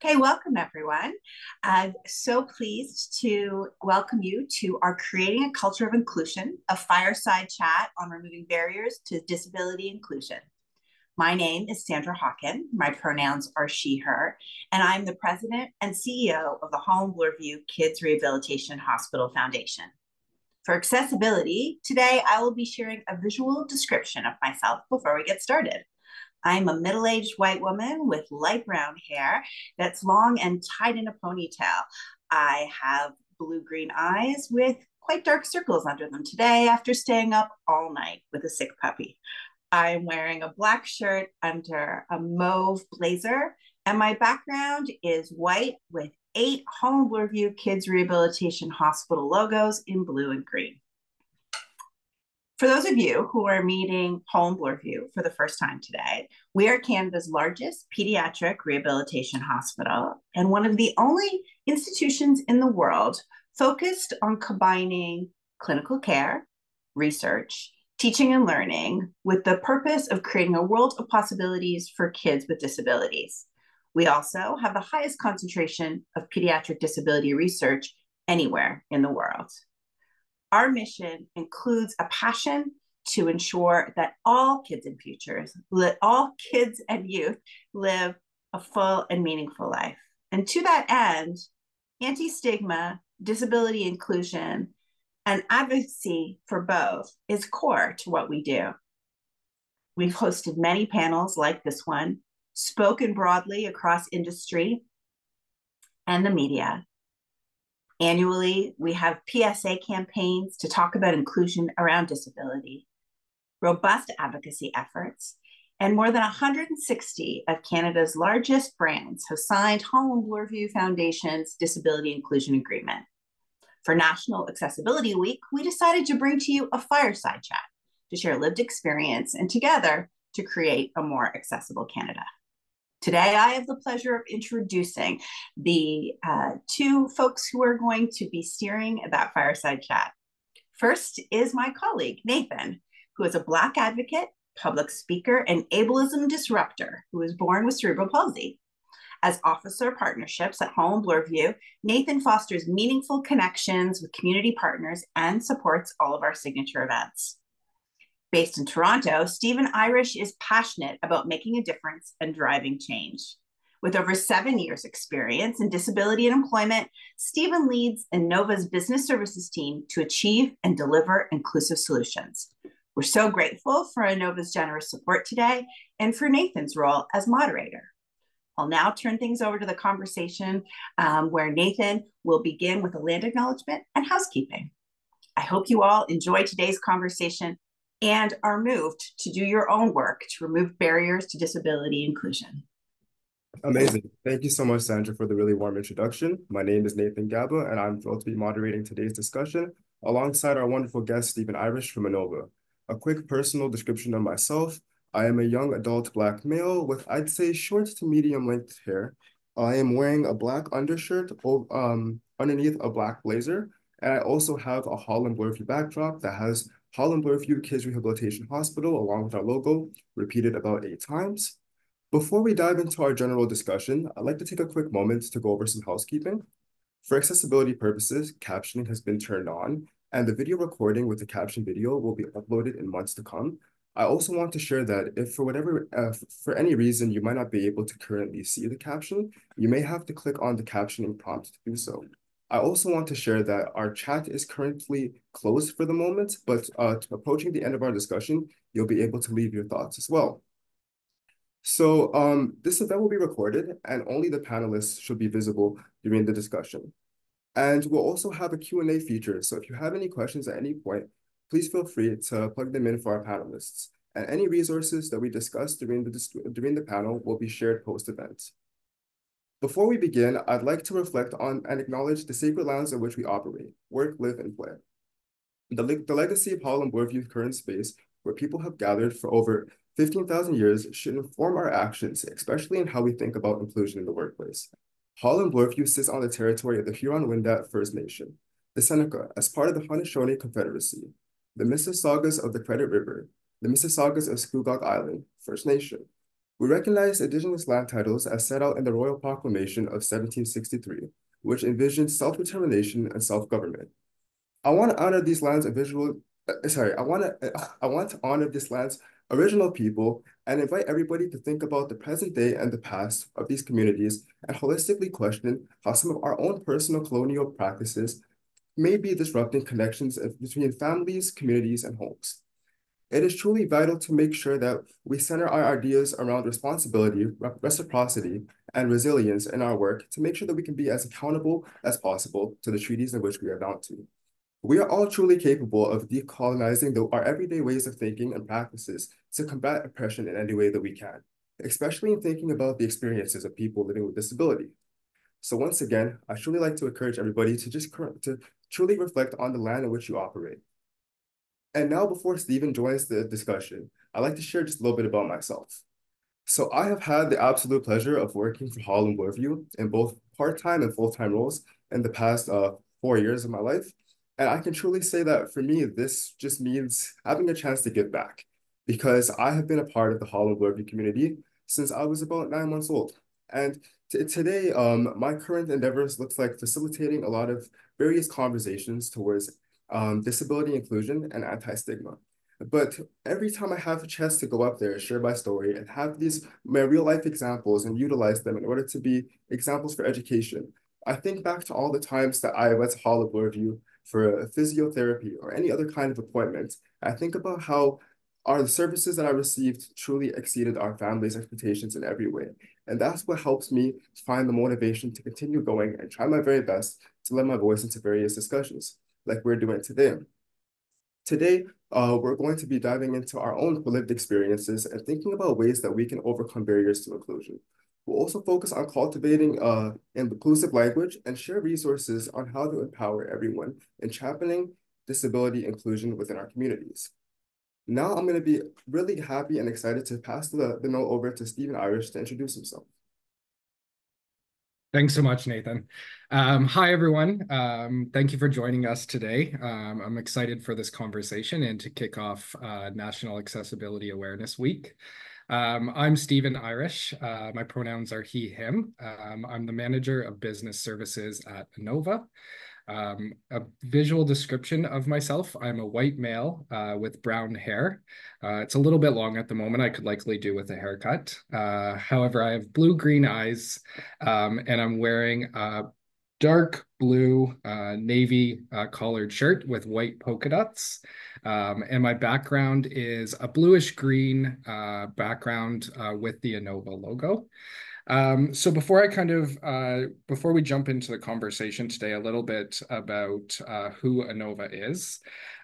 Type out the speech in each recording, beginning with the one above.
Okay, welcome everyone. I'm so pleased to welcome you to our Creating a Culture of Inclusion, a fireside chat on removing barriers to disability inclusion. My name is Sandra Hawken. My pronouns are she, her, and I'm the president and CEO of the Holland Bloorview Kids Rehabilitation Hospital Foundation. For accessibility, today I will be sharing a visual description of myself before we get started. I'm a middle aged white woman with light brown hair that's long and tied in a ponytail. I have blue green eyes with quite dark circles under them today after staying up all night with a sick puppy. I'm wearing a black shirt under a mauve blazer, and my background is white with eight Holland Bloorview Kids Rehabilitation Hospital logos in blue and green. For those of you who are meeting Holland Bloorview for the first time today, we are Canada's largest pediatric rehabilitation hospital and one of the only institutions in the world focused on combining clinical care, research, teaching and learning with the purpose of creating a world of possibilities for kids with disabilities. We also have the highest concentration of pediatric disability research anywhere in the world. Our mission includes a passion to ensure that all kids and futures, let all kids and youth live a full and meaningful life. And to that end, anti stigma, disability inclusion, and advocacy for both is core to what we do. We've hosted many panels like this one, spoken broadly across industry and the media, Annually, we have PSA campaigns to talk about inclusion around disability, robust advocacy efforts, and more than 160 of Canada's largest brands have signed Holland Bloorview Foundation's Disability Inclusion Agreement. For National Accessibility Week, we decided to bring to you a fireside chat to share lived experience and together to create a more accessible Canada. Today, I have the pleasure of introducing the uh, two folks who are going to be steering that fireside chat. First is my colleague, Nathan, who is a Black advocate, public speaker, and ableism disruptor who was born with cerebral palsy. As Officer Partnerships at Holland Bloorview, Nathan fosters meaningful connections with community partners and supports all of our signature events. Based in Toronto, Stephen Irish is passionate about making a difference and driving change. With over seven years' experience in disability and employment, Stephen leads Innova's business services team to achieve and deliver inclusive solutions. We're so grateful for Innova's generous support today and for Nathan's role as moderator. I'll now turn things over to the conversation um, where Nathan will begin with a land acknowledgement and housekeeping. I hope you all enjoy today's conversation and are moved to do your own work to remove barriers to disability inclusion. Amazing. Thank you so much, Sandra, for the really warm introduction. My name is Nathan Gaba, and I'm thrilled to be moderating today's discussion alongside our wonderful guest, Stephen Irish from Innova. A quick personal description of myself. I am a young adult black male with, I'd say, short to medium length hair. I am wearing a black undershirt um, underneath a black blazer, and I also have a Holland Bloorview backdrop that has Holland Bloorview Kids Rehabilitation Hospital, along with our logo, repeated about eight times. Before we dive into our general discussion, I'd like to take a quick moment to go over some housekeeping. For accessibility purposes, captioning has been turned on, and the video recording with the caption video will be uploaded in months to come. I also want to share that if for whatever, uh, for any reason you might not be able to currently see the caption, you may have to click on the captioning prompt to do so. I also want to share that our chat is currently closed for the moment, but uh, approaching the end of our discussion, you'll be able to leave your thoughts as well. So um, this event will be recorded and only the panelists should be visible during the discussion. And we'll also have a Q&A feature. So if you have any questions at any point, please feel free to plug them in for our panelists. And any resources that we discuss during the, during the panel will be shared post-event. Before we begin, I'd like to reflect on and acknowledge the sacred lands in which we operate, work, live, and play. The, le the legacy of Holland Bloorview's current space, where people have gathered for over 15,000 years, should inform our actions, especially in how we think about inclusion in the workplace. Holland Bloorview sits on the territory of the Huron-Wendat First Nation, the Seneca, as part of the Haudenosaunee Confederacy, the Mississaugas of the Credit River, the Mississaugas of Scugog Island, First Nation, We recognize Indigenous land titles as set out in the Royal Proclamation of 1763, which envisioned self-determination and self-government. I want to honor these lands' visual, uh, sorry, I want to, uh, I want to honor this land's original people and invite everybody to think about the present day and the past of these communities and holistically question how some of our own personal colonial practices may be disrupting connections between families, communities, and homes. It is truly vital to make sure that we center our ideas around responsibility, reciprocity, and resilience in our work to make sure that we can be as accountable as possible to the treaties in which we are bound to. We are all truly capable of decolonizing the, our everyday ways of thinking and practices to combat oppression in any way that we can, especially in thinking about the experiences of people living with disability. So once again, I truly like to encourage everybody to just to truly reflect on the land in which you operate. And now before Stephen joins the discussion, I'd like to share just a little bit about myself. So I have had the absolute pleasure of working for Holland Bloorview in both part-time and full-time roles in the past uh, four years of my life. And I can truly say that for me, this just means having a chance to give back because I have been a part of the Holland Bloorview community since I was about nine months old. And today, um, my current endeavors looks like facilitating a lot of various conversations towards um, disability inclusion and anti-stigma. But every time I have a chance to go up there, share my story, and have these my real life examples and utilize them in order to be examples for education, I think back to all the times that I went to Holland Bloorview for physiotherapy or any other kind of appointment. I think about how our services that I received truly exceeded our family's expectations in every way. And that's what helps me find the motivation to continue going and try my very best to lend my voice into various discussions like we're doing today. Today, uh, we're going to be diving into our own lived experiences and thinking about ways that we can overcome barriers to inclusion. We'll also focus on cultivating uh, an inclusive language and share resources on how to empower everyone in championing disability inclusion within our communities. Now I'm going to be really happy and excited to pass the, the note over to Stephen Irish to introduce himself. Thanks so much, Nathan. Um, hi, everyone. Um, thank you for joining us today. Um, I'm excited for this conversation and to kick off uh, National Accessibility Awareness Week. Um, I'm Stephen Irish. Uh, my pronouns are he, him. Um, I'm the manager of business services at Innova. Um, a visual description of myself. I'm a white male uh, with brown hair. Uh, it's a little bit long at the moment. I could likely do with a haircut. Uh, however, I have blue-green eyes um, and I'm wearing a dark blue uh, navy uh, collared shirt with white polka dots. Um, and my background is a bluish green uh, background with the Innova logo. Um, so before I kind of, uh, before we jump into the conversation today, a little bit about uh, who Innova is.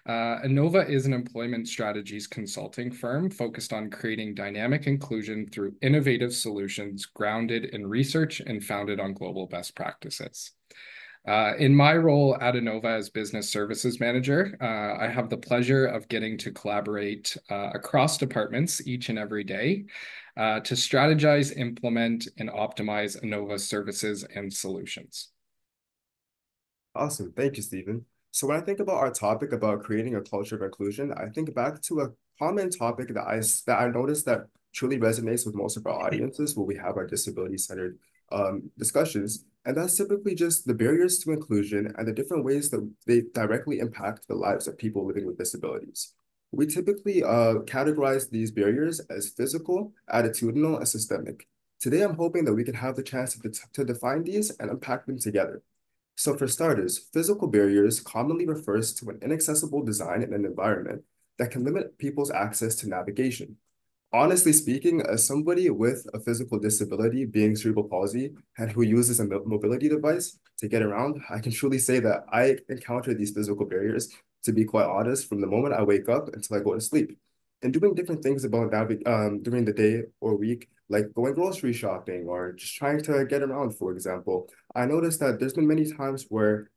Uh, Innova is an employment strategies consulting firm focused on creating dynamic inclusion through innovative solutions grounded in research and founded on global best practices. Uh, in my role at Innova as business services manager, uh, I have the pleasure of getting to collaborate uh, across departments each and every day uh, to strategize, implement, and optimize Innova's services and solutions. Awesome. Thank you, Stephen. So when I think about our topic about creating a culture of inclusion, I think back to a common topic that I, that I noticed that truly resonates with most of our audiences when we have our disability-centered um, discussions. And that's typically just the barriers to inclusion and the different ways that they directly impact the lives of people living with disabilities. We typically uh, categorize these barriers as physical, attitudinal, and systemic. Today, I'm hoping that we can have the chance to, to define these and unpack them together. So for starters, physical barriers commonly refers to an inaccessible design in an environment that can limit people's access to navigation. Honestly speaking, as somebody with a physical disability, being cerebral palsy, and who uses a mobility device to get around, I can truly say that I encounter these physical barriers to be quite honest, from the moment I wake up until I go to sleep. And doing different things about that um, during the day or week, like going grocery shopping or just trying to get around, for example, I noticed that there's been many times where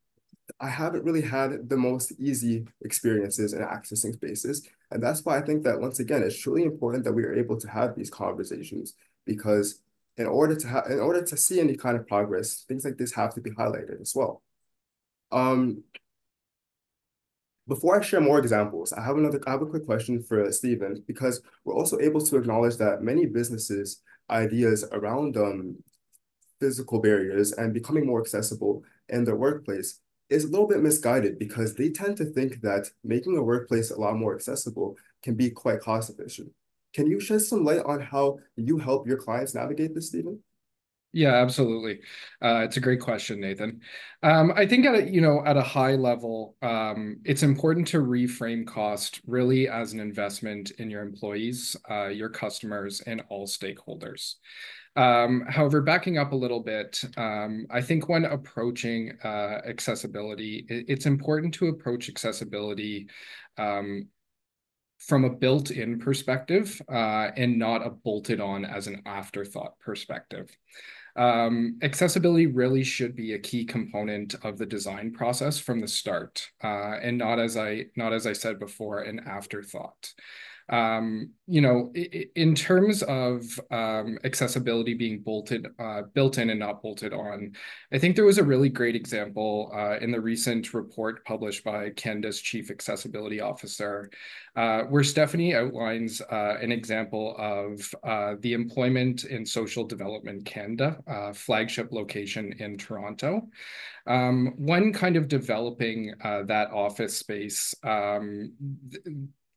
I haven't really had the most easy experiences in accessing spaces. And that's why I think that once again, it's truly important that we are able to have these conversations because in order to have in order to see any kind of progress, things like this have to be highlighted as well. Um, Before I share more examples, I have another I have a quick question for Stephen because we're also able to acknowledge that many businesses ideas around um, physical barriers and becoming more accessible in their workplace is a little bit misguided because they tend to think that making a workplace a lot more accessible can be quite cost efficient. Can you shed some light on how you help your clients navigate this, Stephen? Yeah, absolutely. Uh, it's a great question, Nathan. Um, I think at a, you know at a high level, um, it's important to reframe cost really as an investment in your employees, uh, your customers, and all stakeholders. Um, however, backing up a little bit, um, I think when approaching uh, accessibility, it, it's important to approach accessibility um, from a built-in perspective uh, and not a bolted on as an afterthought perspective. Um, accessibility really should be a key component of the design process from the start, uh, and not as I not as I said before, an afterthought. Um, you know, in terms of um, accessibility being bolted, uh, built in and not bolted on, I think there was a really great example uh, in the recent report published by Canada's Chief Accessibility Officer, uh, where Stephanie outlines uh, an example of uh, the Employment and Social Development Canada uh, flagship location in Toronto. Um, when kind of developing that office space, um,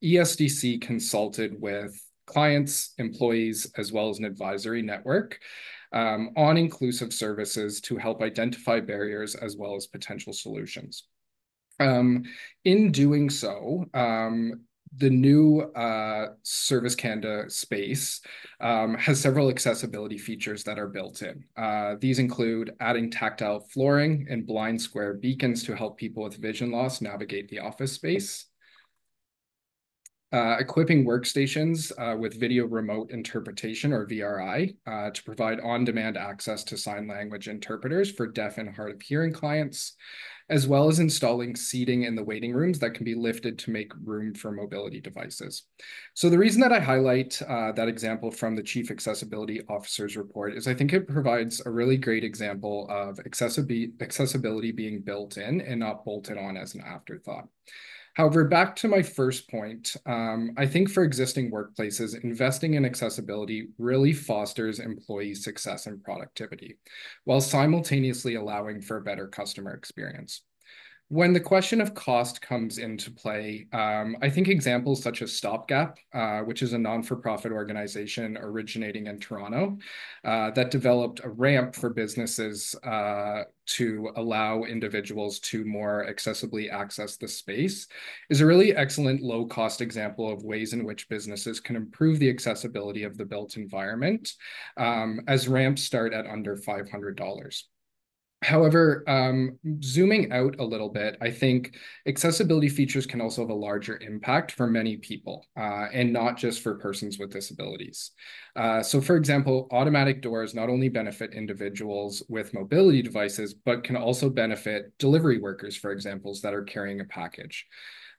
ESDC consulted with clients, employees, as well as an advisory network um, on inclusive services to help identify barriers as well as potential solutions. Um, in doing so, um, the new uh, Service Canada space um, has several accessibility features that are built in. Uh, these include adding tactile flooring and BlindSquare beacons to help people with vision loss navigate the office space uh, equipping workstations uh, with video remote interpretation or VRI uh, to provide on-demand access to sign language interpreters for deaf and hard of hearing clients, as well as installing seating in the waiting rooms that can be lifted to make room for mobility devices. So the reason that I highlight uh, that example from the Chief Accessibility Officer's report is I think it provides a really great example of accessibility, accessibility being built in and not bolted on as an afterthought. However, back to my first point, um, I think for existing workplaces, investing in accessibility really fosters employee success and productivity, while simultaneously allowing for a better customer experience. When the question of cost comes into play, um, I think examples such as Stopgap, uh, which is a non-for-profit organization originating in Toronto, uh, that developed a ramp for businesses uh, to allow individuals to more accessibly access the space, is a really excellent low-cost example of ways in which businesses can improve the accessibility of the built environment, um, as ramps start at under $500. However, um, zooming out a little bit, I think accessibility features can also have a larger impact for many people uh, and not just for persons with disabilities. Uh, so for example, automatic doors not only benefit individuals with mobility devices, but can also benefit delivery workers, for example, that are carrying a package.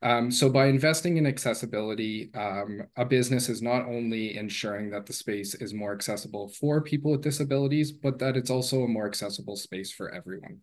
Um, so by investing in accessibility, um, a business is not only ensuring that the space is more accessible for people with disabilities, but that it's also a more accessible space for everyone.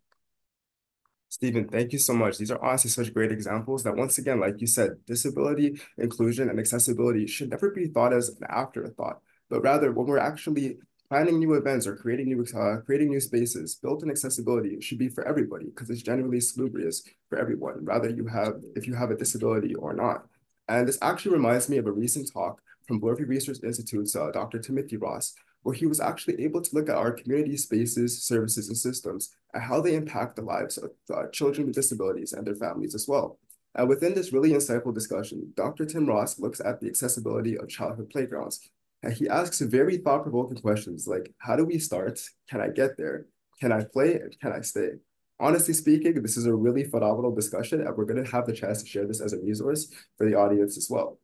Stephen, thank you so much. These are honestly such great examples that once again, like you said, disability, inclusion, and accessibility should never be thought as an afterthought, but rather when we're actually planning new events or creating new uh, creating new spaces, built-in accessibility should be for everybody because it's generally salubrious for everyone, rather you have if you have a disability or not. And this actually reminds me of a recent talk from Bloor Research Institute's uh, Dr. Timothy Ross, where he was actually able to look at our community spaces, services, and systems and how they impact the lives of uh, children with disabilities and their families as well. And within this really insightful discussion, Dr. Tim Ross looks at the accessibility of childhood playgrounds he asks very thought-provoking questions like, how do we start? Can I get there? Can I play? Can I stay? Honestly speaking, this is a really phenomenal discussion, and we're going to have the chance to share this as a resource for the audience as well.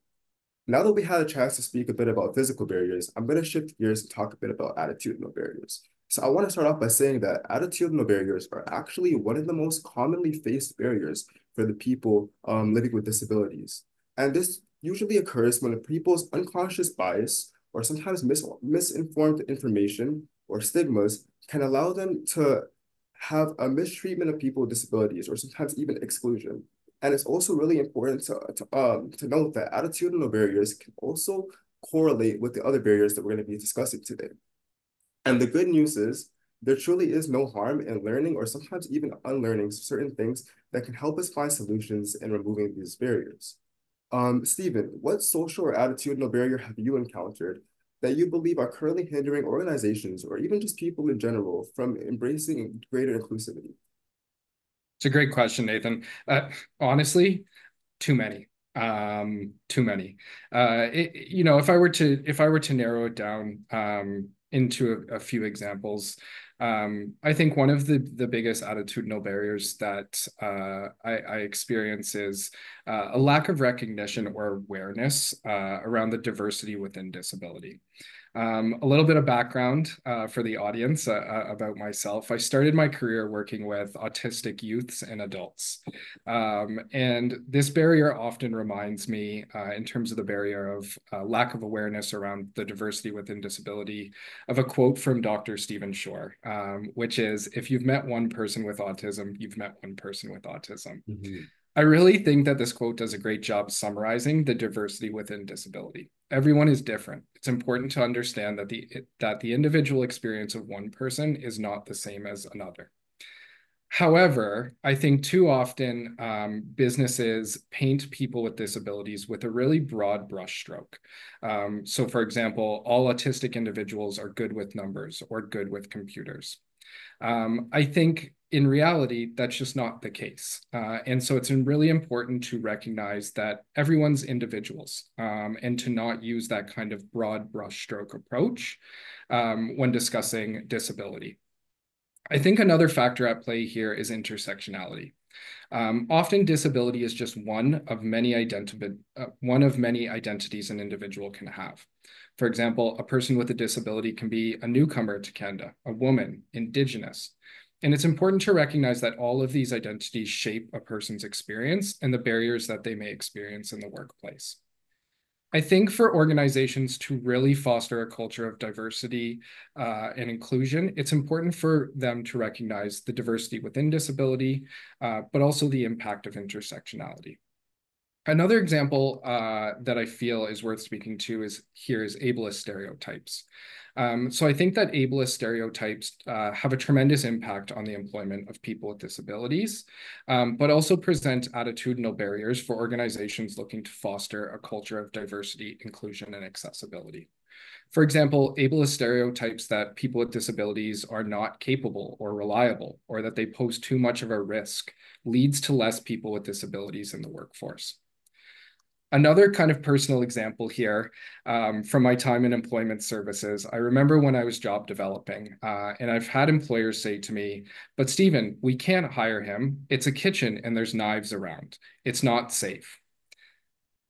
Now that we had a chance to speak a bit about physical barriers, I'm going to shift gears and talk a bit about attitudinal barriers. So I want to start off by saying that attitudinal barriers are actually one of the most commonly faced barriers for the people um, living with disabilities. And this usually occurs when a people's unconscious bias or sometimes mis misinformed information or stigmas can allow them to have a mistreatment of people with disabilities or sometimes even exclusion. And it's also really important to, to, um, to note that attitudinal barriers can also correlate with the other barriers that we're going to be discussing today. And the good news is there truly is no harm in learning or sometimes even unlearning certain things that can help us find solutions in removing these barriers. Um, Stephen, what social or attitudinal barrier have you encountered that you believe are currently hindering organizations or even just people in general from embracing greater inclusivity? It's a great question, Nathan. Uh, honestly, too many um too many uh it, you know if i were to if i were to narrow it down um into a, a few examples um, I think one of the the biggest attitudinal barriers that uh, I, I, experience is uh, a lack of recognition or awareness uh, around the diversity within disability. Um, a little bit of background uh, for the audience uh, uh, about myself. I started my career working with autistic youths and adults. Um, and this barrier often reminds me, uh, in terms of the barrier of uh, lack of awareness around the diversity within disability, of a quote from Dr. Stephen Shore, um, which is if you've met one person with autism, you've met one person with autism. Mm -hmm. I really think that this quote does a great job summarizing the diversity within disability. Everyone is different. It's important to understand that the that the individual experience of one person is not the same as another. However, I think too often um, businesses paint people with disabilities with a really broad brushstroke. Um, so, for example, all autistic individuals are good with numbers or good with computers. Um, I think in reality, that's just not the case. Uh, and so it's really important to recognize that everyone's individuals um, and to not use that kind of broad brushstroke approach um, when discussing disability. I think another factor at play here is intersectionality. Um, often disability is just one of many identi uh, one of many identities an individual can have. For example, a person with a disability can be a newcomer to Canada, a woman, indigenous. And it's important to recognize that all of these identities shape a person's experience and the barriers that they may experience in the workplace. I think for organizations to really foster a culture of diversity uh, and inclusion, it's important for them to recognize the diversity within disability, uh, but also the impact of intersectionality. Another example uh, that I feel is worth speaking to is here is ableist stereotypes. Um, so I think that ableist stereotypes uh, have a tremendous impact on the employment of people with disabilities, um, but also present attitudinal barriers for organizations looking to foster a culture of diversity, inclusion, and accessibility. For example, ableist stereotypes that people with disabilities are not capable or reliable, or that they pose too much of a risk leads to less people with disabilities in the workforce. Another kind of personal example here um, from my time in employment services, I remember when I was job developing, uh, and I've had employers say to me, but Stephen, we can't hire him. It's a kitchen and there's knives around. It's not safe.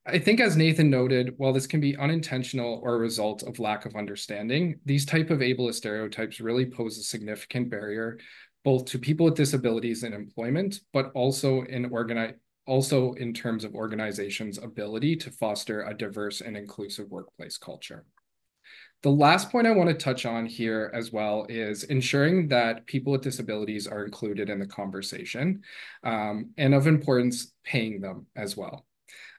I think as Nathan noted, while this can be unintentional or a result of lack of understanding, these type of ableist stereotypes really pose a significant barrier both to people with disabilities in employment, but also in organize also in terms of organizations' ability to foster a diverse and inclusive workplace culture. The last point I want to touch on here as well is ensuring that people with disabilities are included in the conversation um, and of importance, paying them as well.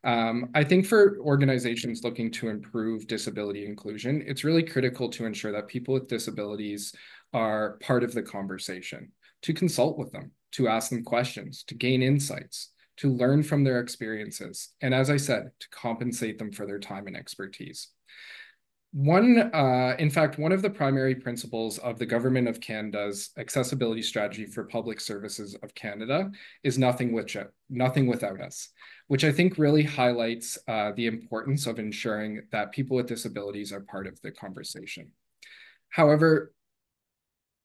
Um, I think for organizations looking to improve disability inclusion, it's really critical to ensure that people with disabilities are part of the conversation, to consult with them, to ask them questions, to gain insights, to learn from their experiences, and as I said, to compensate them for their time and expertise. One, uh, in fact, one of the primary principles of the Government of Canada's accessibility strategy for public services of Canada is nothing, nothing without us, which I think really highlights uh, the importance of ensuring that people with disabilities are part of the conversation. However,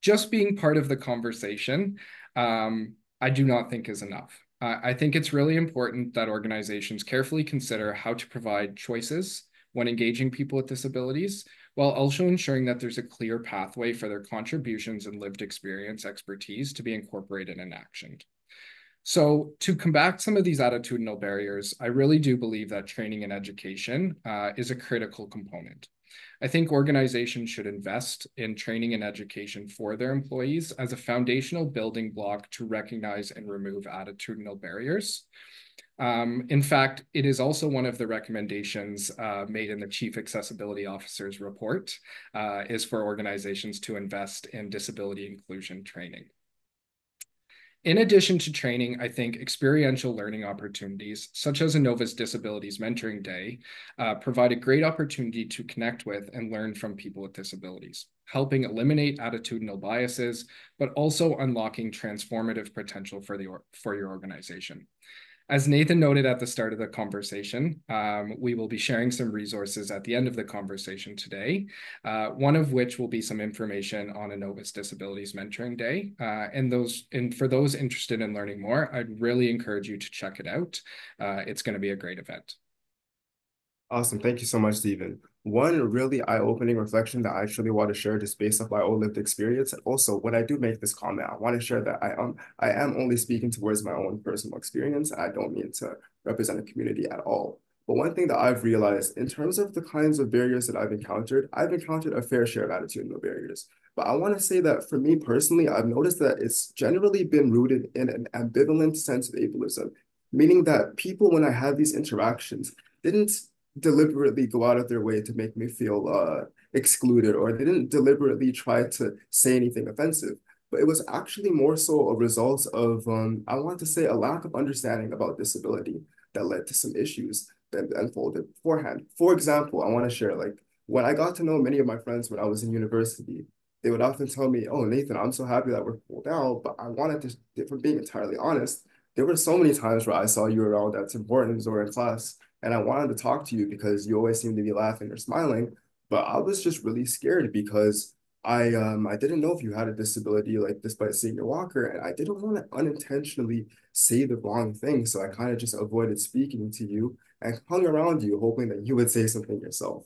just being part of the conversation, um, I do not think is enough. Uh, I think it's really important that organizations carefully consider how to provide choices when engaging people with disabilities, while also ensuring that there's a clear pathway for their contributions and lived experience expertise to be incorporated and actioned. So to combat some of these attitudinal barriers, I really do believe that training and education uh, is a critical component. I think organizations should invest in training and education for their employees as a foundational building block to recognize and remove attitudinal barriers. Um, in fact, it is also one of the recommendations uh, made in the Chief Accessibility Officer's report uh, is for organizations to invest in disability inclusion training. In addition to training, I think experiential learning opportunities, such as Innova's Disabilities Mentoring Day, uh, provide a great opportunity to connect with and learn from people with disabilities, helping eliminate attitudinal biases, but also unlocking transformative potential for, the, for your organization. As Nathan noted at the start of the conversation, um, we will be sharing some resources at the end of the conversation today, uh, one of which will be some information on Innova's Disabilities Mentoring Day. Uh, and those, and for those interested in learning more, I'd really encourage you to check it out. Uh, it's going to be a great event. Awesome. Thank you so much, Stephen. One really eye-opening reflection that I truly want to share just based off my own lived experience. And also, when I do make this comment, I want to share that I am I am only speaking towards my own personal experience. I don't mean to represent a community at all. But one thing that I've realized in terms of the kinds of barriers that I've encountered, I've encountered a fair share of attitudinal barriers. But I want to say that for me personally, I've noticed that it's generally been rooted in an ambivalent sense of ableism, meaning that people, when I have these interactions, didn't deliberately go out of their way to make me feel uh, excluded or they didn't deliberately try to say anything offensive but it was actually more so a result of um, i want to say a lack of understanding about disability that led to some issues that unfolded beforehand. For example i want to share like when i got to know many of my friends when i was in university they would often tell me oh nathan i'm so happy that we're pulled out but i wanted to i'm being entirely honest there were so many times where i saw you around at Tim Hortons or in class and I wanted to talk to you because you always seem to be laughing or smiling. But I was just really scared because I um I didn't know if you had a disability, like despite seeing your walker, and I didn't want to unintentionally say the wrong thing. So I kind of just avoided speaking to you and hung around you, hoping that you would say something yourself.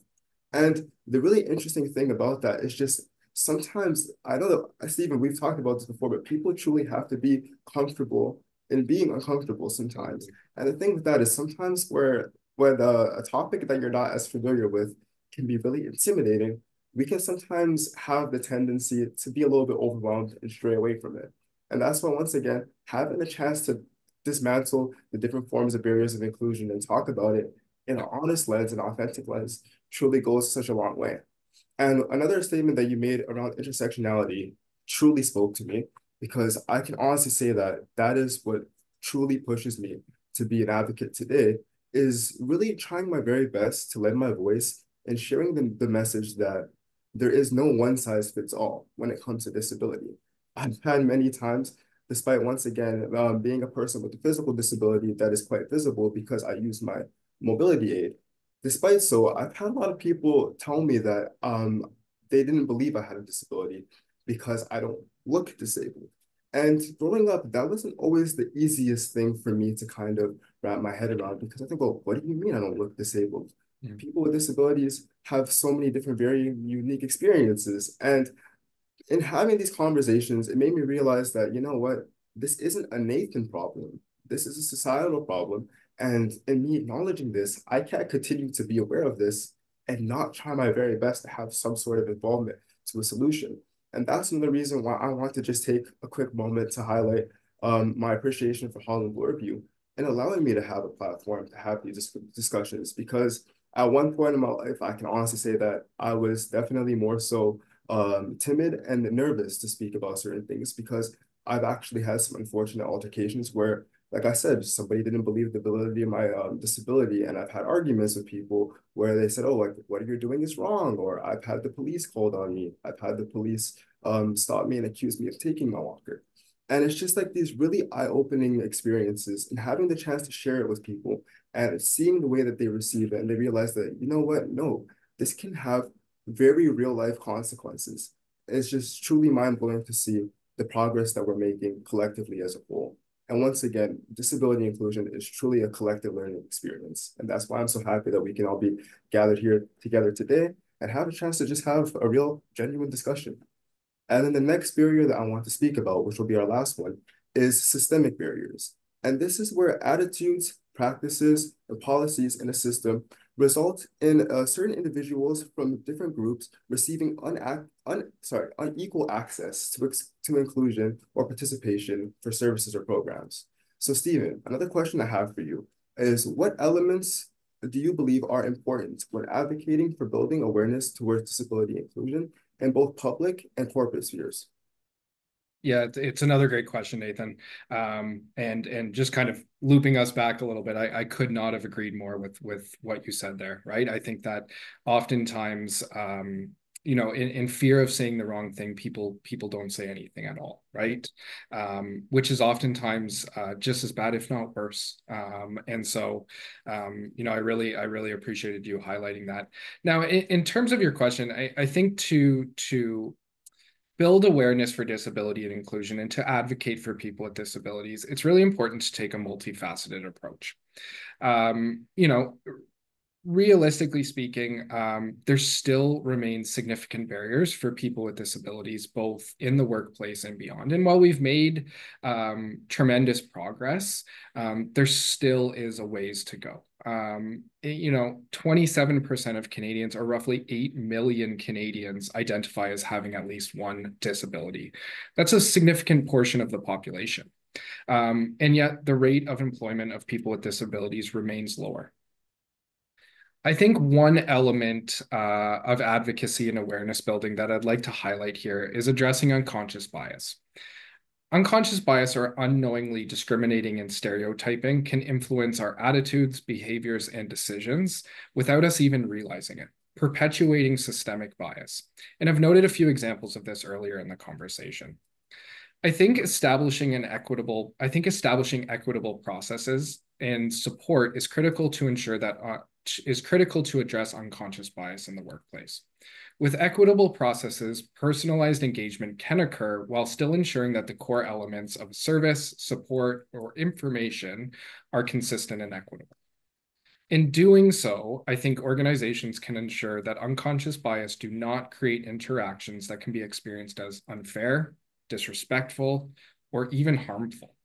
And the really interesting thing about that is just sometimes I don't know that Stephen, we've talked about this before, but people truly have to be comfortable in being uncomfortable sometimes. And the thing with that is sometimes where when a, a topic that you're not as familiar with can be really intimidating, we can sometimes have the tendency to be a little bit overwhelmed and stray away from it. And that's why, once again, having a chance to dismantle the different forms of barriers of inclusion and talk about it in an honest lens and authentic lens truly goes such a long way. And another statement that you made around intersectionality truly spoke to me because I can honestly say that that is what truly pushes me to be an advocate today is really trying my very best to lend my voice and sharing the, the message that there is no one size fits all when it comes to disability. I've had many times, despite once again um, being a person with a physical disability that is quite visible because I use my mobility aid. Despite so, I've had a lot of people tell me that um, they didn't believe I had a disability because I don't look disabled. And growing up, that wasn't always the easiest thing for me to kind of wrap my head around because I think, well, what do you mean I don't look disabled? Yeah. People with disabilities have so many different, very unique experiences. And in having these conversations, it made me realize that, you know what, this isn't a Nathan problem. This is a societal problem. And in me acknowledging this, I can't continue to be aware of this and not try my very best to have some sort of involvement to a solution. And that's another reason why I want to just take a quick moment to highlight um, my appreciation for Holland Bloorview and allowing me to have a platform to have these discussions. Because at one point in my life, I can honestly say that I was definitely more so um, timid and nervous to speak about certain things because I've actually had some unfortunate altercations where like I said, somebody didn't believe the validity of my um, disability. And I've had arguments with people where they said, oh, like what you're doing is wrong. Or I've had the police called on me. I've had the police um, stop me and accuse me of taking my walker. And it's just like these really eye-opening experiences and having the chance to share it with people and seeing the way that they receive it and they realize that, you know what, no, this can have very real life consequences. It's just truly mind-blowing to see the progress that we're making collectively as a whole. And once again, disability inclusion is truly a collective learning experience. And that's why I'm so happy that we can all be gathered here together today and have a chance to just have a real, genuine discussion. And then the next barrier that I want to speak about, which will be our last one, is systemic barriers. And this is where attitudes, practices, and policies in a system result in uh, certain individuals from different groups receiving un, un sorry, unequal access to, to inclusion or participation for services or programs. So Stephen, another question I have for you is what elements do you believe are important when advocating for building awareness towards disability inclusion in both public and corporate spheres? Yeah, it's another great question, Nathan. Um, and and just kind of looping us back a little bit, I, I could not have agreed more with with what you said there, right? I think that oftentimes um, you know in, in fear of saying the wrong thing people people don't say anything at all right? Um, which is oftentimes uh, just as bad if not worse. Um, and so um, you know i really i really appreciated you highlighting that. Now in, in terms of your question I, I think to to build awareness for disability and inclusion and to advocate for people with disabilities it's really important to take a multifaceted approach. Um, you know realistically speaking, um, there still remains significant barriers for people with disabilities, both in the workplace and beyond. And while we've made um, tremendous progress, um, there still is a ways to go. Um, you know, 27% of Canadians, or roughly 8 million Canadians, identify as having at least one disability. That's a significant portion of the population. Um, and yet, the rate of employment of people with disabilities remains lower. I think one element uh, of advocacy and awareness building that I'd like to highlight here is addressing unconscious bias. Unconscious bias or unknowingly discriminating and stereotyping can influence our attitudes, behaviors, and decisions without us even realizing it, perpetuating systemic bias. And I've noted a few examples of this earlier in the conversation. I think establishing an equitable, I think establishing equitable processes and support is critical to ensure that uh, is critical to address unconscious bias in the workplace. With equitable processes, personalized engagement can occur while still ensuring that the core elements of service, support, or information are consistent and equitable. In doing so, I think organizations can ensure that unconscious bias do not create interactions that can be experienced as unfair, disrespectful, or even harmful.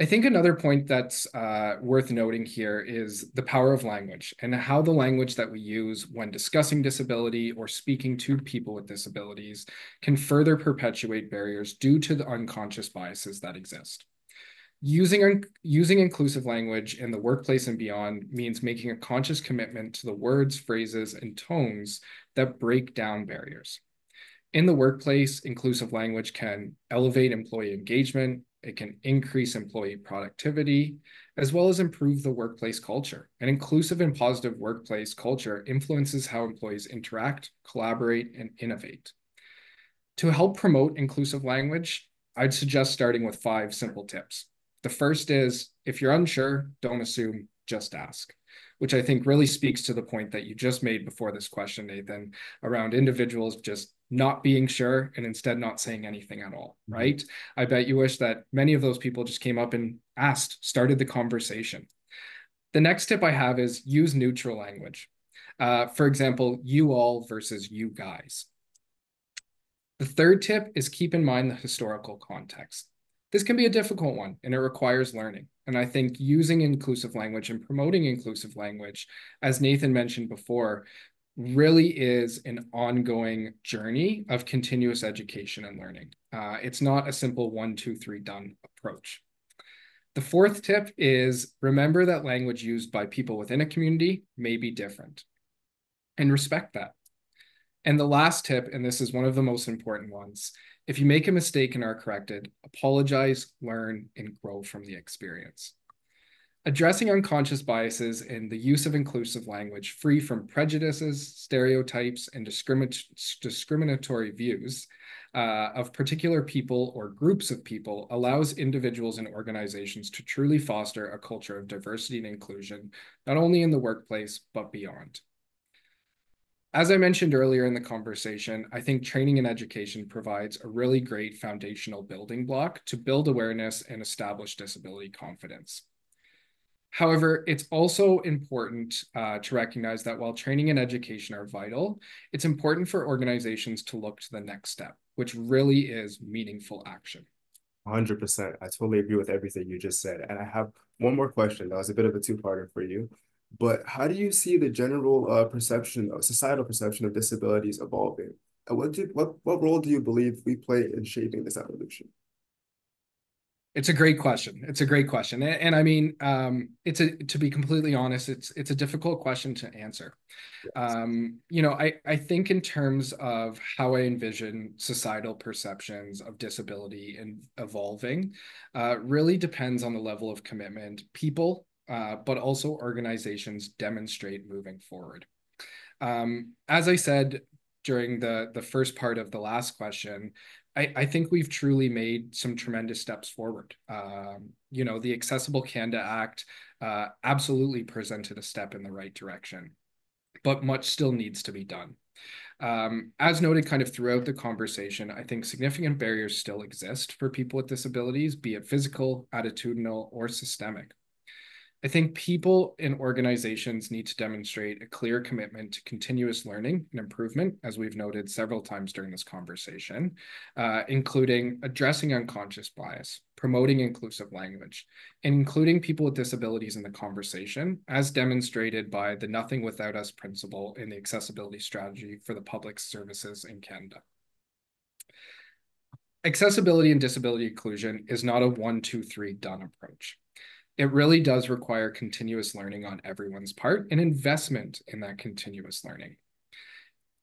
I think another point that's uh, worth noting here is the power of language and how the language that we use when discussing disability or speaking to people with disabilities can further perpetuate barriers due to the unconscious biases that exist. Using, using inclusive language in the workplace and beyond means making a conscious commitment to the words, phrases, and tones that break down barriers. In the workplace, inclusive language can elevate employee engagement, it can increase employee productivity, as well as improve the workplace culture. An inclusive and positive workplace culture influences how employees interact, collaborate, and innovate. To help promote inclusive language, I'd suggest starting with five simple tips. The first is if you're unsure, don't assume, just ask which I think really speaks to the point that you just made before this question, Nathan, around individuals just not being sure and instead not saying anything at all, mm-hmm. I bet you wish that many of those people just came up and asked, started the conversation. The next tip I have is use neutral language. Uh, for example, you all versus you guys. The third tip is keep in mind the historical context. This can be a difficult one and it requires learning. And I think using inclusive language and promoting inclusive language, as Nathan mentioned before, really is an ongoing journey of continuous education and learning. Uh, it's not a simple one, two, three, done approach. The fourth tip is remember that language used by people within a community may be different and respect that. And the last tip, and this is one of the most important ones, if you make a mistake and are corrected, apologize, learn, and grow from the experience. Addressing unconscious biases and the use of inclusive language free from prejudices, stereotypes, and discriminatory views uh, of particular people or groups of people allows individuals and organizations to truly foster a culture of diversity and inclusion, not only in the workplace, but beyond. As I mentioned earlier in the conversation, I think training and education provides a really great foundational building block to build awareness and establish disability confidence. However, it's also important uh, to recognize that while training and education are vital, it's important for organizations to look to the next step, which really is meaningful action. 100%. I totally agree with everything you just said. And I have one more question that was a bit of a two-parter for you. But how do you see the general uh, perception, of societal perception of disabilities evolving? And what what what role do you believe we play in shaping this evolution? It's a great question. It's a great question. And, and I mean, um, it's a to be completely honest, it's it's a difficult question to answer. Um, you know, I, I think in terms of how I envision societal perceptions of disability and evolving, uh, really depends on the level of commitment people, uh, but also organizations demonstrate moving forward. Um, as I said during the the first part of the last question, I, I think we've truly made some tremendous steps forward. Um, you know, the Accessible Canada Act uh, absolutely presented a step in the right direction, but much still needs to be done. Um, as noted kind of throughout the conversation, I think significant barriers still exist for people with disabilities, be it physical, attitudinal, or systemic. I think people and organizations need to demonstrate a clear commitment to continuous learning and improvement, as we've noted several times during this conversation, uh, including addressing unconscious bias, promoting inclusive language, and including people with disabilities in the conversation, as demonstrated by the Nothing Without Us principle in the accessibility strategy for the public services in Canada. Accessibility and disability inclusion is not a one, two, three done approach it really does require continuous learning on everyone's part and investment in that continuous learning.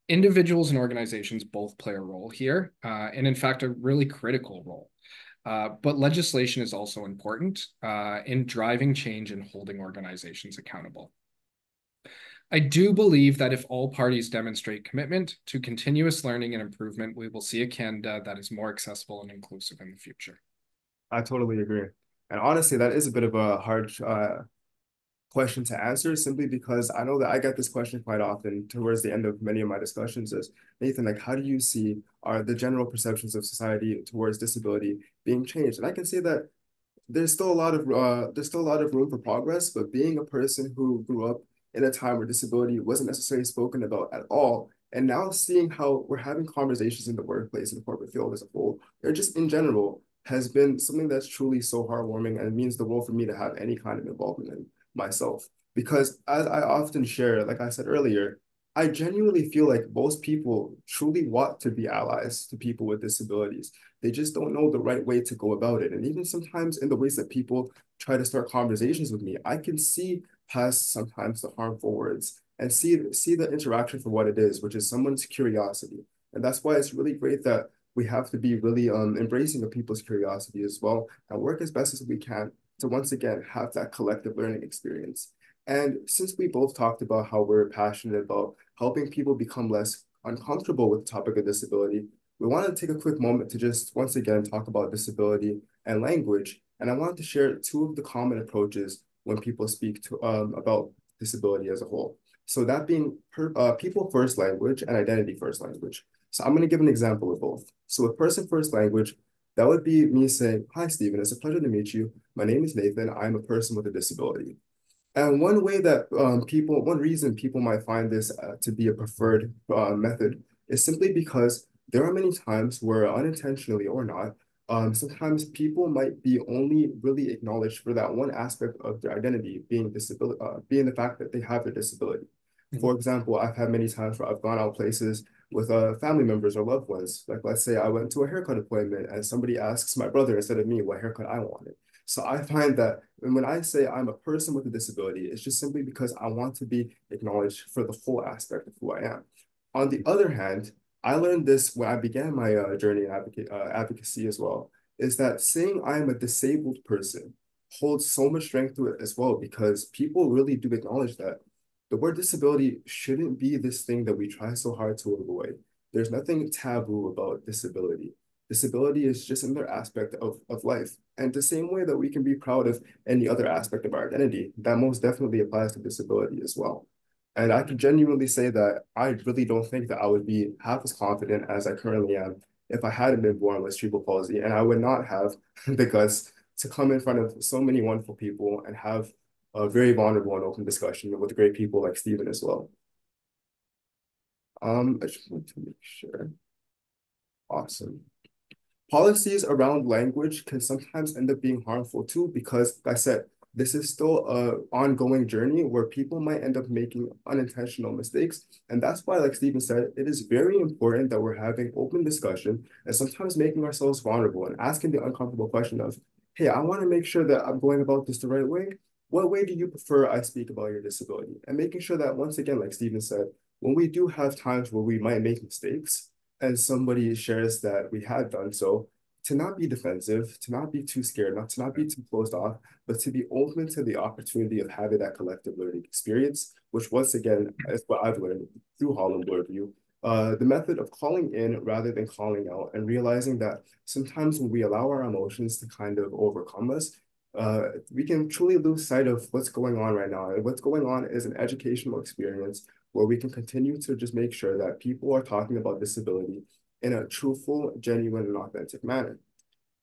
Individuals and organizations both play a role here, uh, and in fact, a really critical role. Uh, but legislation is also important uh, in driving change and holding organizations accountable. I do believe that if all parties demonstrate commitment to continuous learning and improvement, we will see a Canada that is more accessible and inclusive in the future. I totally agree. And honestly, that is a bit of a hard uh, question to answer simply because I know that I get this question quite often towards the end of many of my discussions is, Nathan, like, how do you see are the general perceptions of society towards disability being changed? And I can say that there's still a lot of uh, there's still a lot of room for progress, but being a person who grew up in a time where disability wasn't necessarily spoken about at all, and now seeing how we're having conversations in the workplace and the corporate field as a whole, or just in general, has been something that's truly so heartwarming and means the world for me to have any kind of involvement in myself. Because as I often share, like I said earlier, I genuinely feel like most people truly want to be allies to people with disabilities. They just don't know the right way to go about it. And even sometimes in the ways that people try to start conversations with me, I can see past sometimes the harmful words and see see the interaction for what it is, which is someone's curiosity. And that's why it's really great that we have to be really um, embracing of people's curiosity as well and work as best as we can to once again have that collective learning experience. And since we both talked about how we're passionate about helping people become less uncomfortable with the topic of disability, we wanted to take a quick moment to just once again talk about disability and language. And I wanted to share two of the common approaches when people speak to um, about disability as a whole. So that being per, uh, people first language and identity first language. So I'm going to give an example of both. So with person first language, that would be me saying, hi, Stephen, it's a pleasure to meet you. My name is Nathan. I'm a person with a disability. And one way that um, people, one reason people might find this uh, to be a preferred uh, method is simply because there are many times where unintentionally or not, um, sometimes people might be only really acknowledged for that one aspect of their identity being disability, uh, being the fact that they have a disability. Mm -hmm. For example, I've had many times where I've gone out places with uh, family members or loved ones. Like let's say I went to a haircut appointment and somebody asks my brother instead of me what haircut I wanted. So I find that when I say I'm a person with a disability, it's just simply because I want to be acknowledged for the full aspect of who I am. On the other hand, I learned this when I began my uh, journey in advocate, uh, advocacy as well, is that saying I am a disabled person holds so much strength to it as well because people really do acknowledge that the word disability shouldn't be this thing that we try so hard to avoid. There's nothing taboo about disability. Disability is just another aspect of, of life. And the same way that we can be proud of any other aspect of our identity, that most definitely applies to disability as well. And I can genuinely say that I really don't think that I would be half as confident as I currently am if I hadn't been born with cerebral palsy. And I would not have the guts to come in front of so many wonderful people and have a very vulnerable and open discussion with great people like Stephen as well. Um, I just want to make sure. Awesome. Policies around language can sometimes end up being harmful too, because like I said, this is still a ongoing journey where people might end up making unintentional mistakes. And that's why, like Stephen said, it is very important that we're having open discussion and sometimes making ourselves vulnerable and asking the uncomfortable question of, hey, I want to make sure that I'm going about this the right way. What way do you prefer I speak about your disability? And making sure that once again, like Stephen said, when we do have times where we might make mistakes and somebody shares that we had done so, to not be defensive, to not be too scared, not to not be too closed off, but to be open to the opportunity of having that collective learning experience, which once again is what I've learned through Holland Bloorview. Uh, the method of calling in rather than calling out and realizing that sometimes when we allow our emotions to kind of overcome us, uh, we can truly lose sight of what's going on right now. And what's going on is an educational experience where we can continue to just make sure that people are talking about disability in a truthful, genuine, and authentic manner.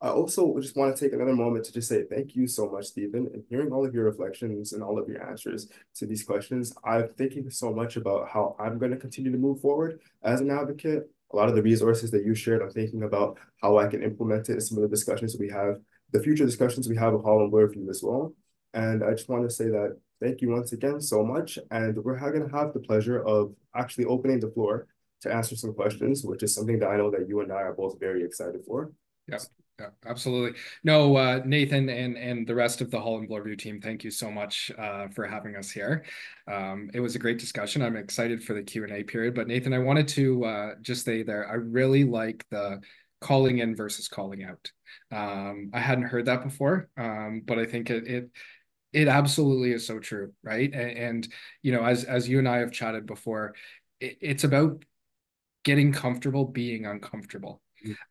I also just want to take another moment to just say thank you so much, Stephen, and hearing all of your reflections and all of your answers to these questions. I'm thinking so much about how I'm going to continue to move forward as an advocate. A lot of the resources that you shared, I'm thinking about how I can implement it in some of the discussions we have, the future discussions we have with Holland Bloorview as well. And I just want to say that thank you once again so much. And we're going to have the pleasure of actually opening the floor to answer some questions, which is something that I know that you and I are both very excited for. Yeah. Yeah, absolutely. No, uh, Nathan and and the rest of the Holland Bloorview team, thank you so much uh, for having us here. Um, it was a great discussion. I'm excited for the Q and A period. But Nathan, I wanted to uh, just say there, I really like the calling in versus calling out. Um, I hadn't heard that before, um, but I think it it it absolutely is so true, right? And, and you know, as as you and I have chatted before, it, it's about getting comfortable being uncomfortable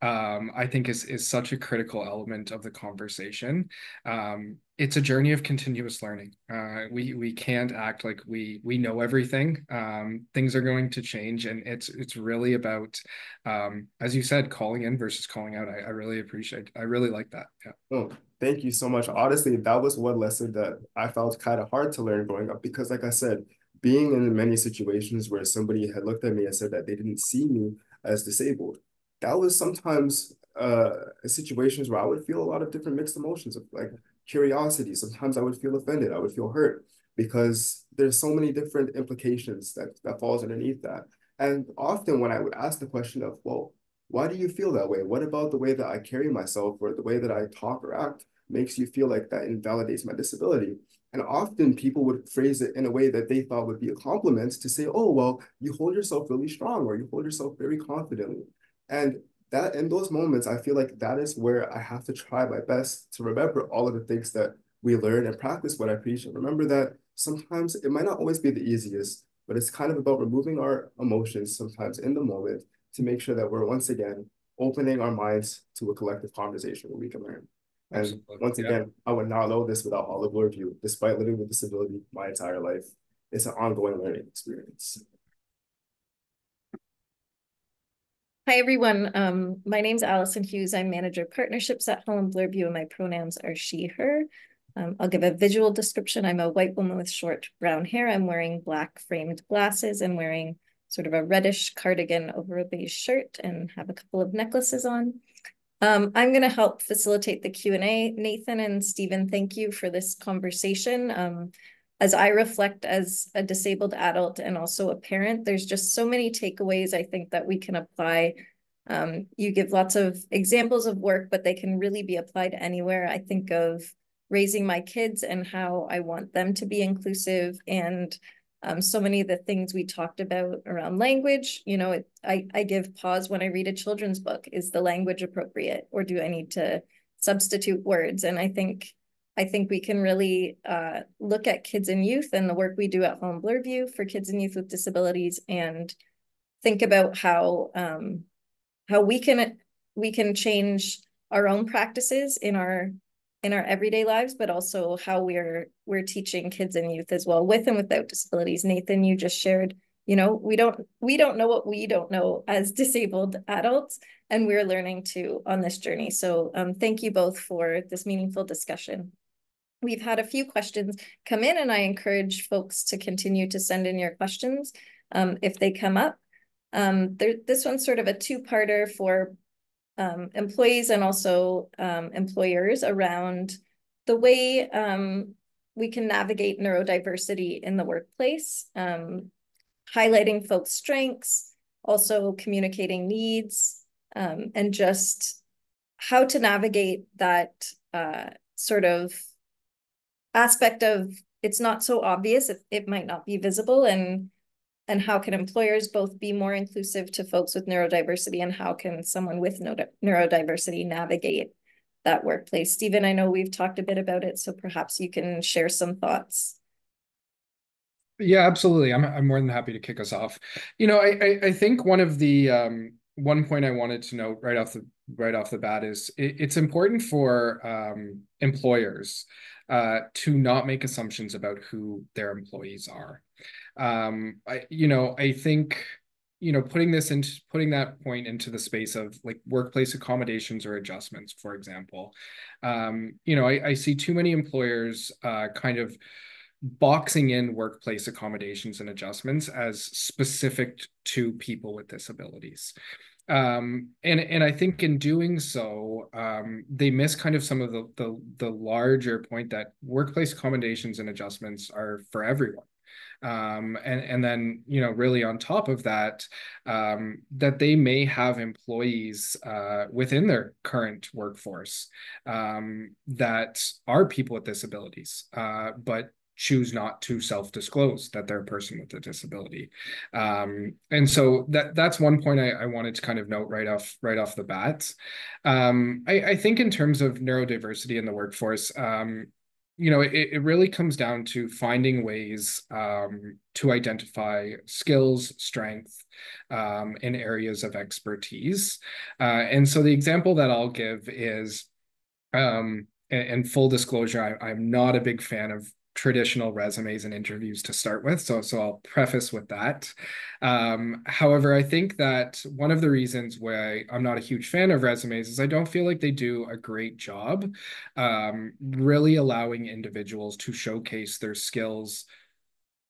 um, I think is is such a critical element of the conversation. Um, it's a journey of continuous learning. Uh, we we can't act like we we know everything. Um, things are going to change, and it's it's really about, um, as you said, calling in versus calling out. I, I really appreciate. I really like that. Yeah. Oh, thank you so much. Honestly, that was one lesson that I felt kind of hard to learn growing up because, like I said, being in many situations where somebody had looked at me and said that they didn't see me as disabled that was sometimes uh, situations where I would feel a lot of different mixed emotions of like curiosity. Sometimes I would feel offended. I would feel hurt because there's so many different implications that that falls underneath that. And often when I would ask the question of, well, why do you feel that way? What about the way that I carry myself or the way that I talk or act makes you feel like that invalidates my disability? And often people would phrase it in a way that they thought would be a compliment to say, oh, well, you hold yourself really strong or you hold yourself very confidently. And that in those moments, I feel like that is where I have to try my best to remember all of the things that we learn and practice what I preach. And remember that sometimes it might not always be the easiest, but it's kind of about removing our emotions sometimes in the moment to make sure that we're once again opening our minds to a collective conversation where we can learn. And Absolutely. once again, yeah. I would not know this without Holland Bloorview, despite living with disability my entire life. It's an ongoing learning experience. Hi, everyone. Um, my name is Allison Hughes. I'm Manager Partnerships at Holland Bloorview, and my pronouns are she, her. Um, I'll give a visual description. I'm a white woman with short brown hair. I'm wearing black framed glasses and wearing sort of a reddish cardigan over a beige shirt and have a couple of necklaces on. Um, I'm going to help facilitate the Q&A. Nathan and Stephen, thank you for this conversation. Um, as I reflect as a disabled adult and also a parent, there's just so many takeaways I think that we can apply. Um, you give lots of examples of work, but they can really be applied anywhere. I think of raising my kids and how I want them to be inclusive and um, so many of the things we talked about around language, you know, it, I, I give pause when I read a children's book. Is the language appropriate or do I need to substitute words? And I think I think we can really uh, look at kids and youth and the work we do at Holland Bloorview for kids and youth with disabilities and think about how um, how we can we can change our own practices in our in our everyday lives, but also how we're we're teaching kids and youth as well, with and without disabilities. Nathan, you just shared, you know, we don't we don't know what we don't know as disabled adults, and we're learning too on this journey. So um, thank you both for this meaningful discussion. We've had a few questions come in and I encourage folks to continue to send in your questions um, if they come up. Um, there, this one's sort of a two-parter for um, employees and also um, employers around the way um, we can navigate neurodiversity in the workplace, um, highlighting folks' strengths, also communicating needs, and just how to navigate that uh, sort of aspect of it's not so obvious, it, it might not be visible and and how can employers both be more inclusive to folks with neurodiversity and how can someone with neurodiversity navigate that workplace? Stephen, I know we've talked a bit about it, so perhaps you can share some thoughts. Yeah, absolutely. I'm I'm more than happy to kick us off. You know, I I, I think one of the um, one point I wanted to note right off the right off the bat is it, it's important for um, employers uh, to not make assumptions about who their employees are. Um, I you know I think you know putting this into putting that point into the space of like workplace accommodations or adjustments, for example. Um, you know, I, I see too many employers uh, kind of boxing in workplace accommodations and adjustments as specific to people with disabilities. Um, and and I think in doing so, um, they miss kind of some of the, the the larger point that workplace accommodations and adjustments are for everyone. Um, and and then you know really on top of that um, that they may have employees uh, within their current workforce um, that are people with disabilities uh, but choose not to self-disclose that they're a person with a disability. Um, and so that that's one point I, I, wanted to kind of note right off right off the bat. Um, I, I, think in terms of neurodiversity in the workforce um, you know it, it really comes down to finding ways um, to identify skills strength um, in areas of expertise. Uh, and so the example that i'll give is um, and, and, full disclosure I, i'm not a big fan of traditional resumes and interviews to start with. So, so I'll preface with that. Um, however, I think that one of the reasons why I'm not a huge fan of resumes is I don't feel like they do a great job um, really allowing individuals to showcase their skills,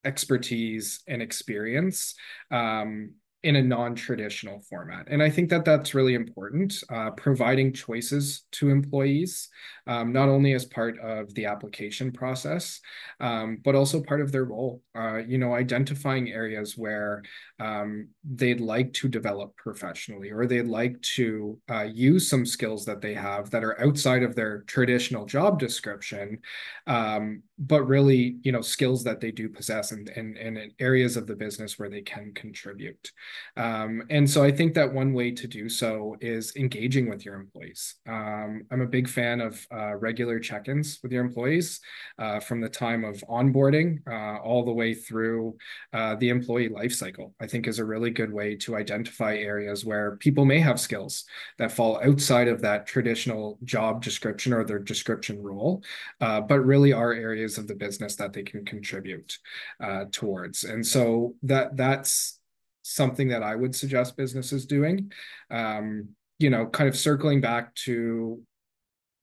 expertise, and experience. Um, in a non-traditional format. And I think that that's really important, uh, providing choices to employees, um, not only as part of the application process, um, but also part of their role. Uh, you know, identifying areas where um, they'd like to develop professionally or they'd like to uh, use some skills that they have that are outside of their traditional job description, um, but really, you know, skills that they do possess and, and, and areas of the business where they can contribute. Um, and so I think that one way to do so is engaging with your employees. Um, I'm a big fan of uh, regular check-ins with your employees uh, from the time of onboarding uh, all the way through uh, the employee life cycle. I think is a really good way to identify areas where people may have skills that fall outside of that traditional job description or their description role, uh, but really are areas of the business that they can contribute uh, towards. And so that that's something that I would suggest businesses doing. Um, you know, kind of circling back to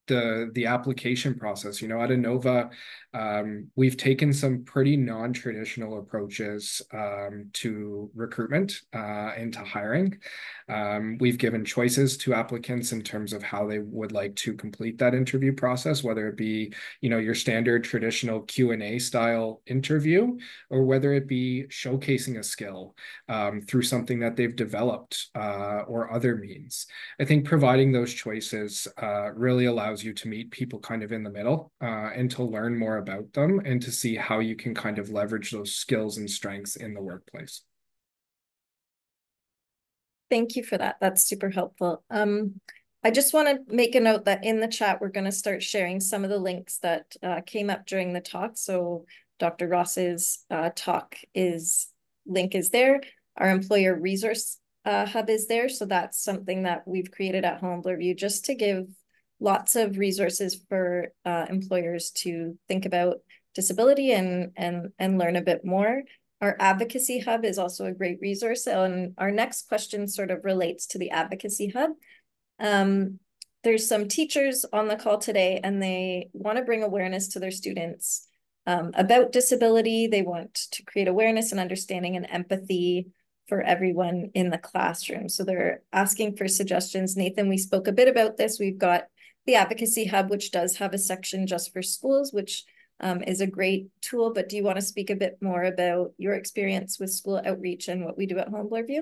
the the application process. You know at Innova um, we've taken some pretty non-traditional approaches um, to recruitment uh, and to hiring. Um, we've given choices to applicants in terms of how they would like to complete that interview process whether it be you know your standard traditional q&a style interview or whether it be showcasing a skill um, through something that they've developed uh, or other means. I think providing those choices uh, really allows you to meet people kind of in the middle uh, and to learn more about them and to see how you can kind of leverage those skills and strengths in the workplace. Thank you for that. That's super helpful. Um, I just want to make a note that in the chat, we're going to start sharing some of the links that uh, came up during the talk. So Dr. Ross's uh, talk is link is there. Our employer resource uh, hub is there. So that's something that we've created at Holland Bloorview just to give lots of resources for uh, employers to think about disability and, and, and learn a bit more. Our advocacy hub is also a great resource. And our next question sort of relates to the advocacy hub. Um, there's some teachers on the call today and they want to bring awareness to their students um, about disability. They want to create awareness and understanding and empathy for everyone in the classroom. So they're asking for suggestions. Nathan, we spoke a bit about this. We've got the Advocacy Hub, which does have a section just for schools, which um, is a great tool. But do you want to speak a bit more about your experience with school outreach and what we do at Holland Bloorview?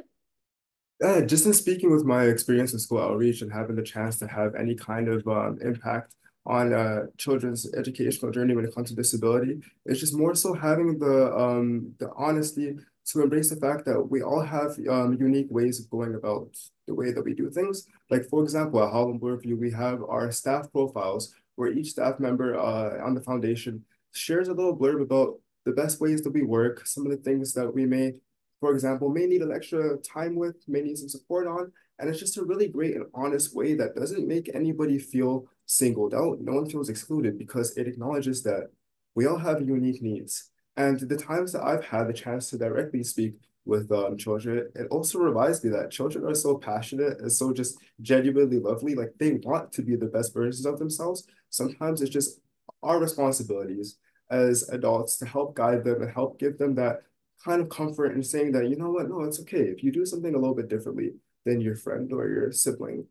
Uh, just in speaking with my experience with school outreach and having the chance to have any kind of um, impact on uh, children's educational journey when it comes to disability, it's just more so having the um, the honesty to embrace the fact that we all have um, unique ways of going about the way that we do things. Like for example, at Holland Bloorview, we have our staff profiles where each staff member uh, on the foundation shares a little blurb about the best ways that we work, some of the things that we may for example, may need an extra time with, may need some support on. And it's just a really great and honest way that doesn't make anybody feel singled out. No one feels excluded because it acknowledges that we all have unique needs. And the times that I've had the chance to directly speak with um, children, it also reminds me that children are so passionate and so just genuinely lovely. Like they want to be the best versions of themselves. Sometimes it's just our responsibilities as adults to help guide them and help give them that kind of comfort in saying that, you know what, no, it's okay. If you do something a little bit differently than your friend or your sibling,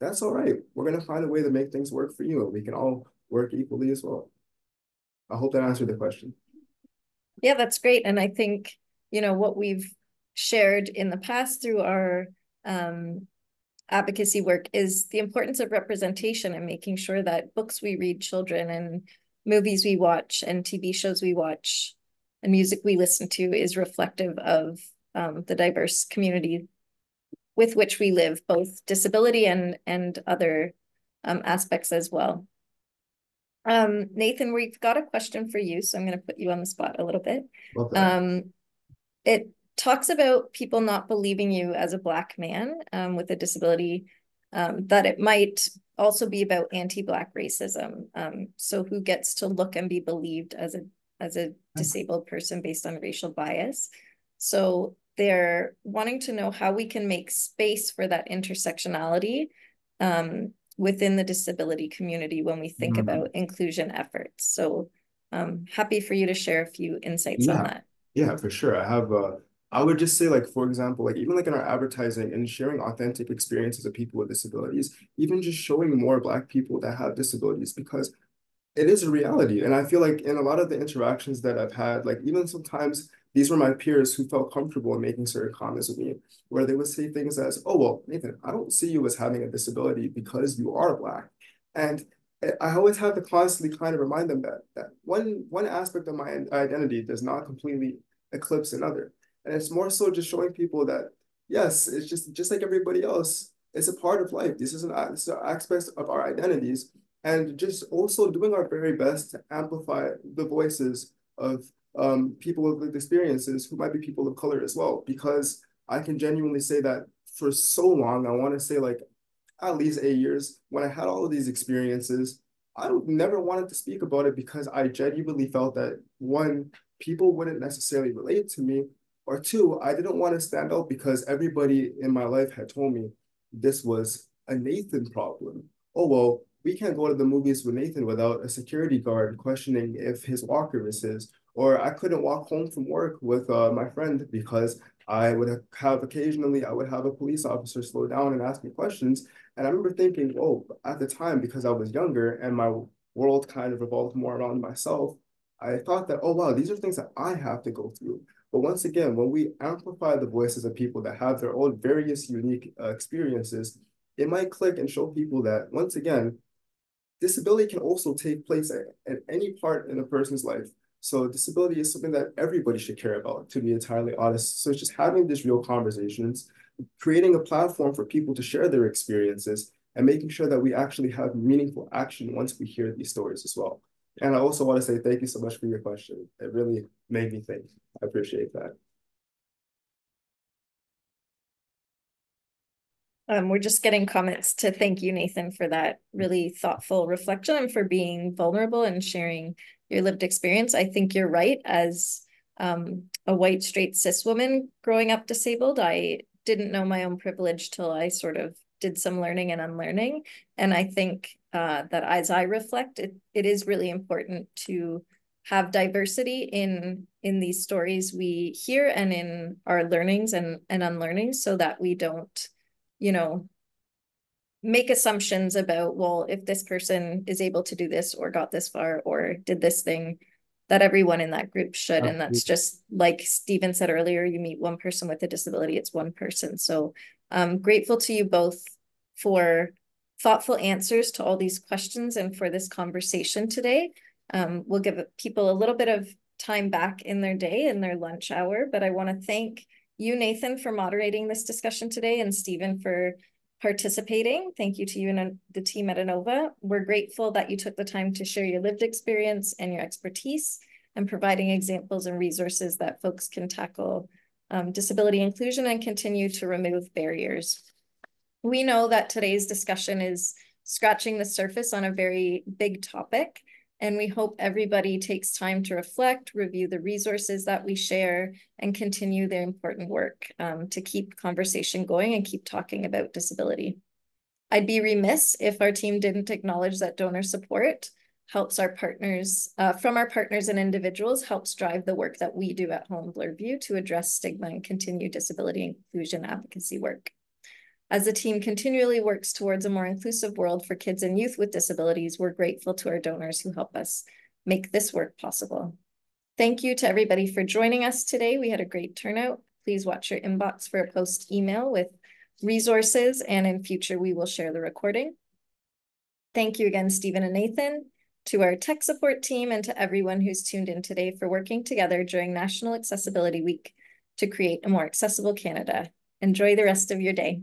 that's all right. We're going to find a way to make things work for you and we can all work equally as well. I hope that answered the question. Yeah, that's great. And I think, you know, what we've shared in the past through our um, advocacy work is the importance of representation and making sure that books we read children and movies we watch and TV shows we watch and music we listen to is reflective of um, the diverse community with which we live, both disability and and other um, aspects as well. Um, Nathan, we've got a question for you, so I'm going to put you on the spot a little bit. Um, it talks about people not believing you as a Black man um, with a disability, um, that it might also be about anti-Black racism. Um, so who gets to look and be believed as a as a disabled person based on racial bias. So they're wanting to know how we can make space for that intersectionality um, within the disability community when we think mm-hmm. about inclusion efforts. So um, happy for you to share a few insights yeah. on that. Yeah, for sure. I have uh I would just say like for example, like even like in our advertising and sharing authentic experiences of people with disabilities, even just showing more black people that have disabilities because it is a reality. And I feel like in a lot of the interactions that I've had, like even sometimes these were my peers who felt comfortable in making certain comments with me, where they would say things as, oh, well, Nathan, I don't see you as having a disability because you are Black. And I always have to constantly kind of remind them that, that one, one aspect of my identity does not completely eclipse another. And it's more so just showing people that, yes, it's just, just like everybody else, it's a part of life. This is an, this is an aspect of our identities and just also doing our very best to amplify the voices of um, people with experiences who might be people of color as well. Because I can genuinely say that for so long, I want to say like at least eight years, when I had all of these experiences, I never wanted to speak about it because I genuinely felt that one, people wouldn't necessarily relate to me, or two, I didn't want to stand out because everybody in my life had told me this was a Nathan problem. Oh, well, we can't go to the movies with Nathan without a security guard questioning if his walker is his. Or I couldn't walk home from work with uh, my friend because I would have occasionally, I would have a police officer slow down and ask me questions. And I remember thinking, oh, at the time, because I was younger and my world kind of revolved more around myself, I thought that, oh, wow, these are things that I have to go through. But once again, when we amplify the voices of people that have their own various unique uh, experiences, it might click and show people that, once again, disability can also take place at, at any part in a person's life. So disability is something that everybody should care about, to be entirely honest. So it's just having these real conversations, creating a platform for people to share their experiences, and making sure that we actually have meaningful action once we hear these stories as well. And I also want to say thank you so much for your question. It really made me think. I appreciate that. Um, we're just getting comments to thank you, Nathan, for that really thoughtful reflection and for being vulnerable and sharing your lived experience. I think you're right. As um, a white, straight, cis woman growing up disabled, I didn't know my own privilege till I sort of did some learning and unlearning. And I think uh, that as I reflect, it, it is really important to have diversity in in these stories we hear and in our learnings and, and unlearnings so that we don't you know, make assumptions about, well, if this person is able to do this or got this far or did this thing, that everyone in that group should. And that's just like Stephen said earlier, you meet one person with a disability, it's one person. So I'm grateful to you both for thoughtful answers to all these questions and for this conversation today. Um, we'll give people a little bit of time back in their day in their lunch hour, but I want to thank you, Nathan, for moderating this discussion today and Stephen for participating. Thank you to you and the team at Innova. We're grateful that you took the time to share your lived experience and your expertise and providing examples and resources that folks can tackle um, disability inclusion and continue to remove barriers. We know that today's discussion is scratching the surface on a very big topic, and we hope everybody takes time to reflect, review the resources that we share, and continue their important work um, to keep conversation going and keep talking about disability. I'd be remiss if our team didn't acknowledge that donor support helps our partners, uh, from our partners and individuals, helps drive the work that we do at Holland Bloorview to address stigma and continue disability inclusion advocacy work. As the team continually works towards a more inclusive world for kids and youth with disabilities, we're grateful to our donors who help us make this work possible. Thank you to everybody for joining us today. We had a great turnout. Please watch your inbox for a post email with resources, and in future, we will share the recording. Thank you again, Stephen and Nathan, to our tech support team, and to everyone who's tuned in today for working together during National AccessAbility Week to create a more accessible Canada. Enjoy the rest of your day.